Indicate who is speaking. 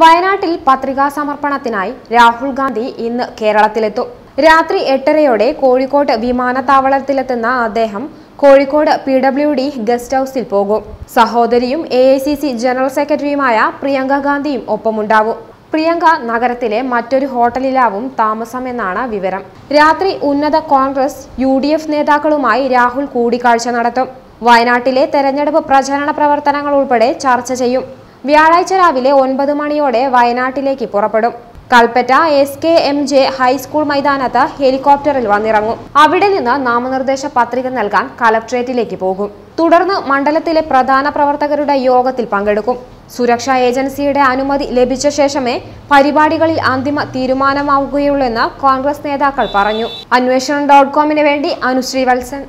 Speaker 1: വയനാട്ടിൽ പത്രികാ സമർപ്പണത്തിനായി രാഹുൽ ഗാന്ധി ഇന്ന് കേരളത്തിലെത്തും. രാത്രി എട്ടരയോടെ കോഴിക്കോട് വിമാനത്താവളത്തിലെത്തുന്ന അദ്ദേഹം Kozhikode P W D guest ഹൗസിൽ പോകും. സഹോദരിയും A I C C general സെക്രട്ടറിയുമായ പ്രിയങ്ക ഗാന്ധിയും ഒപ്പമുണ്ടാവും. പ്രിയങ്ക നഗരത്തിലെ മറ്റൊരു ഹോട്ടലിലാവും താമസമെന്നാണ് വിവരം. രാത്രി ഉന്നത കോൺഗ്രസ് യു നേതാക്കളുമായി രാഹുൽ കൂടിക്കാഴ്ച നടത്തും. വയനാട്ടിലെ തെരഞ്ഞെടുപ്പ് പ്രചരണ പ്രവർത്തനങ്ങൾ ഉൾപ്പെടെ ചർച്ച ചെയ്യും. വ്യാഴാഴ്ച രാവിലെ ഒൻപത് മണിയോടെ വയനാട്ടിലേക്ക് പുറപ്പെടും. Kalpetta S K M J high school മൈതാനത്ത് ഹെലികോപ്റ്ററിൽ വന്നിറങ്ങും. അവിടെ നിന്ന് നാമനിർദ്ദേശ പത്രിക നൽകാൻ കലക്ട്രേറ്റിലേക്ക് പോകും. തുടർന്ന് മണ്ഡലത്തിലെ പ്രധാന പ്രവർത്തകരുടെ യോഗത്തിൽ പങ്കെടുക്കും. സുരക്ഷാ ഏജൻസിയുടെ അനുമതി ലഭിച്ച ശേഷമേ പരിപാടികളിൽ അന്തിമ തീരുമാനമാവുകയുള്ളൂ എന്ന് കോൺഗ്രസ് നേതാക്കൾ പറഞ്ഞു. അന്വേഷണം ഡോട്ട് കോമിന് വേണ്ടി അനുശ്രീ വത്സൻ.